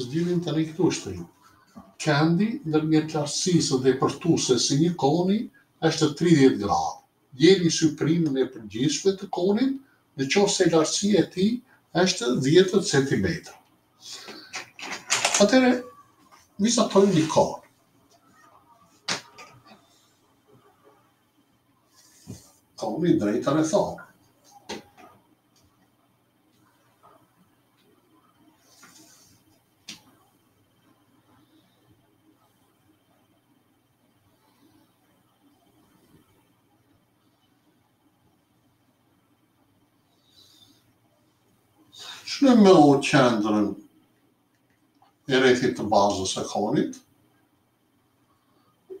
Zgjidhim tani këtë ushtrim. Këndi ndërmjet lartësisë dhe përftueses së një koni është tridhjetë gradë. Gjeni syprinën e përgjithshme të konit në qoftë se lartësia e tij është dhjetë centimetra. Atëherë vizatojmë një kon. Kon i drejtë e thonë. Shënojmë me O qendrën e rrethit të bazës së konit,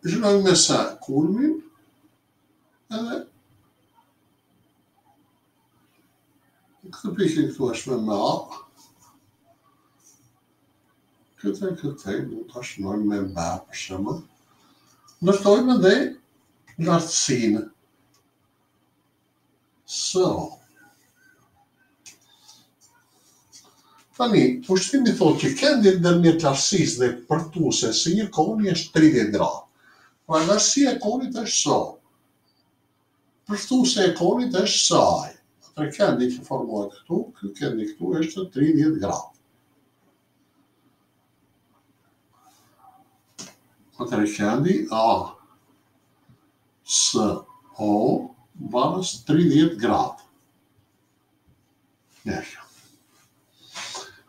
shënojmë me S kulmin edhe Këtë pikë këtu e shënojmë me A. Këtë, e këtë e mund ta shënojmë me B për shembull. Ndërtojmë dhe lartësinë SO. Tani, ushtrimi thotë që këndi ndërmjet lartësisë dhe përftueses së një koni është 30 gradë. Pra lartësia e konit është SO. Përftuesja e konit është SA-ja. Atëherë këndi që formohet këtu, këndi këtu është 30 gradë. Atëherë këndi A S O baras 30 gradë. Nërë.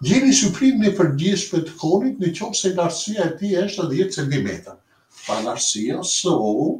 Gjeni syprinën e përgjithshme të konit në qoftë se lartësia e tij është 10 cm. Pra lartësia S O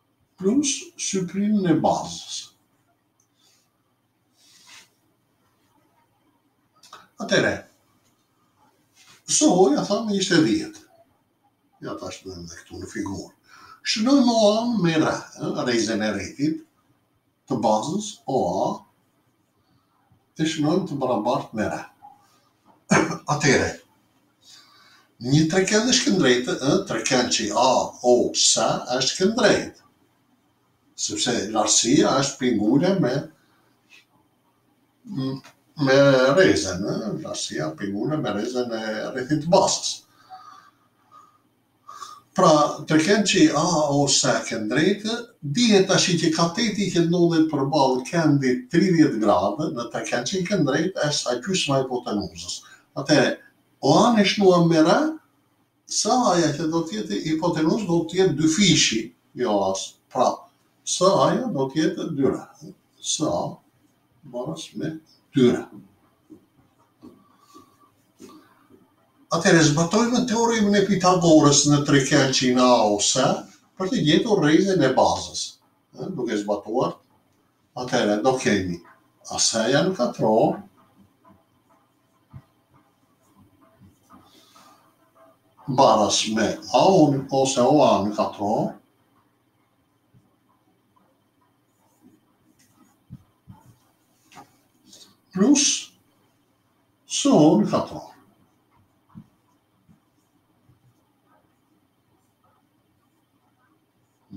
plus syprinën e bazës. Atëherë, SO-ja thamë ishte 10. Ja ta shënojmë dhe këtu në figurë. Shënojmë OA-në me R, rrezen e rrethit, të bazës, OA, e shënojmë të barabartë me R. Atëherë, një trekëndësh është kënddrejtë, ë, trekëndëshi A, O, S është kënddrejtë. Sepse lartësia është pingule me me rrezen, ë, lartësia pingule me rrezen e rrethit të bazës. Pra, trekëndëshi A O S kënddrejtë, dihet tashti që kateti që ndodhet përballë këndit 30 gradë, në trekëndëshin kënddrejtë, është sa gjysma e hipotenuzës. Atëherë, OA-në e shënuam me R, SA-ja që do të jetë hipotenuzë do të jetë dyfishi, i OA-së. Pra, SA-ja do të jetë dy R. SA Baras me dy r. Atëherë zbatojmë teoremën e Pitagorës në trekëndëshin AOS për të gjetur rrezin e bazës. Ëh, duke zbatuar, atëherë do kemi AS-ja në katror baras me AO-n ose OA-n katror, Plus, SO-n katror.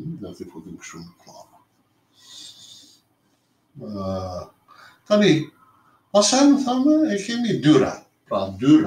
Në të futim këshu në kllapë. Tani, AS-në thamë, e kemi dy r. Pra, dy r,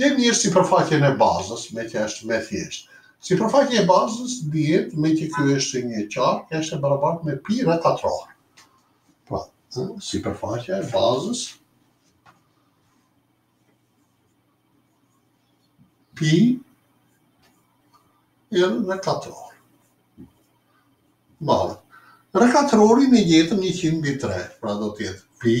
Gjejmë sipërfaqen e bazës, meqë është më thjesht. Sipërfaqja e bazës dihet meqë kjo është një qark, është e barabartë me pi r në katror. Pra, sipërfaqja e bazës pi r në katror. Balë. R katrorin e gjetëm 100 mbi 3, pra do të jetë pi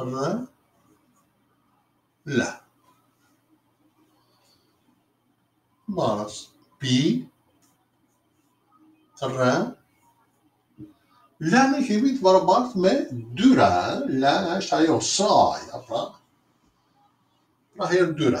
R l. Baras. Pi r. L-në e kemi të barabartë me dy r. L-ja është AS-ja. Pra, r herë dy r.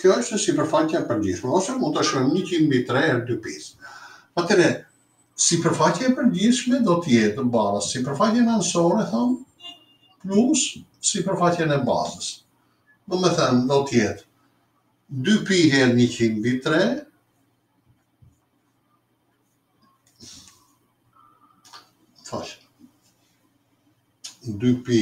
Kjo është sipërfaqja e përgjithshme, ose mund ta shkruajmë 100 mbi 3 herë 2 pi. Atëre, sipërfaqja e përgjithshme do të jetë baras sipërfaqja anësore thamë plus sipërfaqja e bazës. Domethënë do të jetë 2 pi herë 100 mbi 3 Tash. Dy pi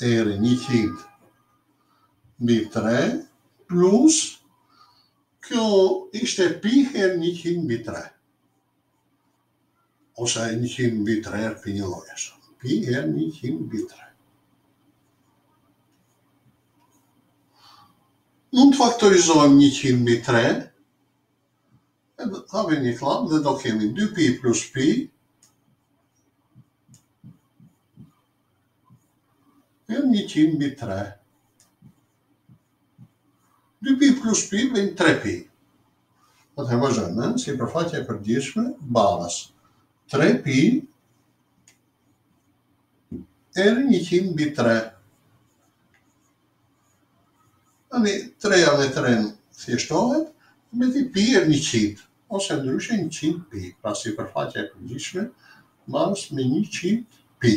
herë njëqind mbi tre, plus kjo ishte pi herë njëqind mbi tre. ose edhe njëqind mbi tre herë pi, njëlloj është. Pi herë njëqind mbi tre. Mund të faktorizojmë njëqind mbi tre, e do të hapim një kllapë dhe do kemi 2 pi plus pi, e njëqind mbi tre. Dy pi plus pi bëjnë tre pi. Po të vazhdojmë, sipërfaqja e përgjithshme baras. Tre pi herë njëqind mbi tre. Treja me trenë thjeshtohet, mbetet pi herë njëqind, ose ndryshe njëqind pi, pra sipërfaqja e përgjithshme baras me njëqind pi.